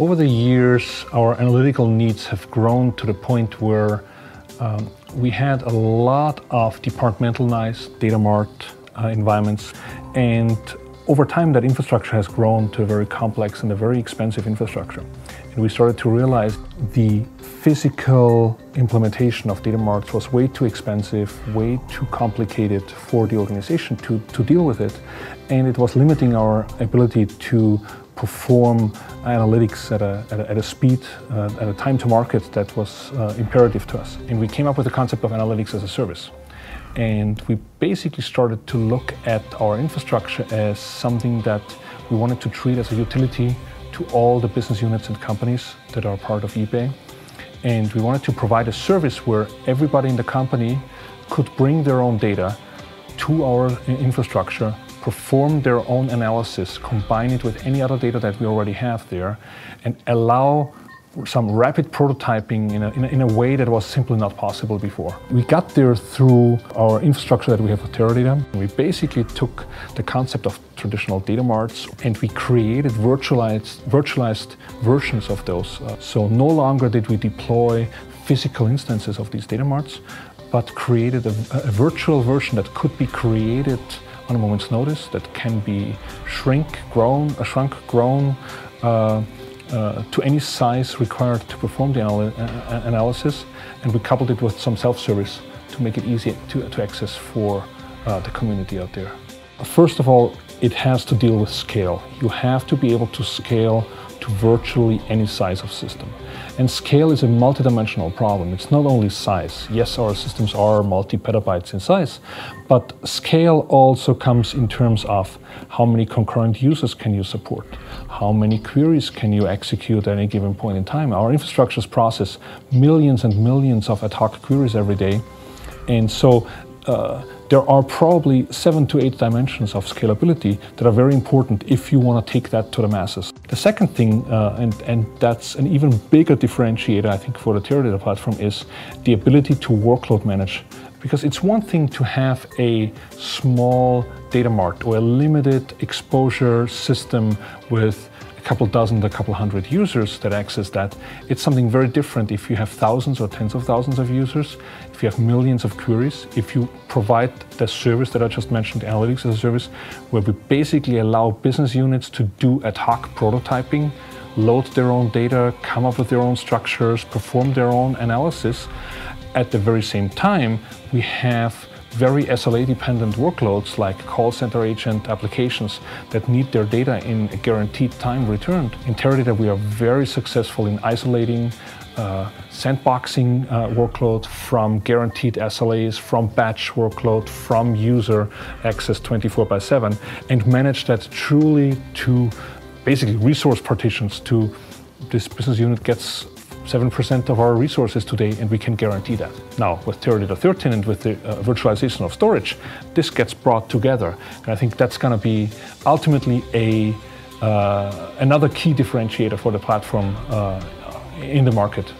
Over the years, our analytical needs have grown to the point where um, we had a lot of departmentalized data mart uh, environments and over time that infrastructure has grown to a very complex and a very expensive infrastructure. And we started to realize the physical implementation of data marts was way too expensive, way too complicated for the organization to, to deal with it. And it was limiting our ability to perform analytics at a, at a, at a speed, uh, at a time to market that was uh, imperative to us. And we came up with the concept of analytics as a service. And we basically started to look at our infrastructure as something that we wanted to treat as a utility to all the business units and companies that are part of eBay. And we wanted to provide a service where everybody in the company could bring their own data to our infrastructure, perform their own analysis, combine it with any other data that we already have there, and allow some rapid prototyping in a, in a, in, a, way that was simply not possible before. We got there through our infrastructure that we have with Teradata. We basically took the concept of traditional data marts and we created virtualized, virtualized versions of those. Uh, so no longer did we deploy physical instances of these data marts, but created a, a virtual version that could be created on a moment's notice, that can be shrink, grown, a shrunk, grown, uh, uh, to any size required to perform the anal uh, analysis, and we coupled it with some self-service to make it easy to, to access for uh, the community out there. First of all, it has to deal with scale. You have to be able to scale to virtually any size of system. And scale is a multidimensional problem. It's not only size. Yes, our systems are multi-petabytes in size, but scale also comes in terms of how many concurrent users can you support? How many queries can you execute at any given point in time? Our infrastructures process millions and millions of ad hoc queries every day. And so uh, there are probably seven to eight dimensions of scalability that are very important if you want to take that to the masses. The second thing, uh, and, and that's an even bigger differentiator, I think, for the Teradata platform, is the ability to workload manage. Because it's one thing to have a small data mart or a limited exposure system with a couple dozen, a couple hundred users that access that. It's something very different if you have thousands or tens of thousands of users, if you have millions of queries, if you provide the service that I just mentioned, analytics as a service, where we basically allow business units to do ad hoc prototyping, load their own data, come up with their own structures, perform their own analysis. At the very same time, we have very SLA dependent workloads like call center agent applications that need their data in a guaranteed time returned. In Teradata, we are very successful in isolating uh, sandboxing uh, workload from guaranteed SLAs, from batch workload, from user access 24 by 7, and manage that truly to basically resource partitions to this business unit gets 7% of our resources today, and we can guarantee that. Now, with Teradata 13 and with the uh, virtualization of storage, this gets brought together. And I think that's going to be ultimately a, uh, another key differentiator for the platform uh, in the market.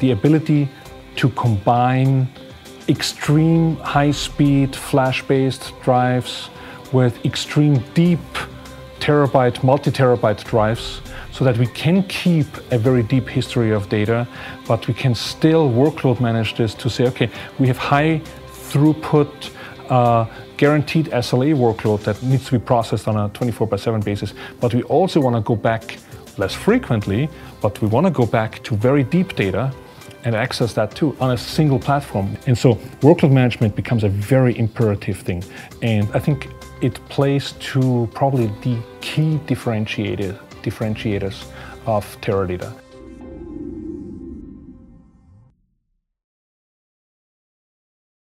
The ability to combine extreme high-speed flash-based drives with extreme deep terabyte, multi-terabyte drives so that we can keep a very deep history of data, but we can still workload manage this to say, okay, we have high throughput, uh, guaranteed SLA workload that needs to be processed on a 24 by 7 basis, but we also want to go back less frequently, but we want to go back to very deep data and access that too on a single platform. And so workload management becomes a very imperative thing. And I think it plays to probably the key differentiator differentiators of Teradata.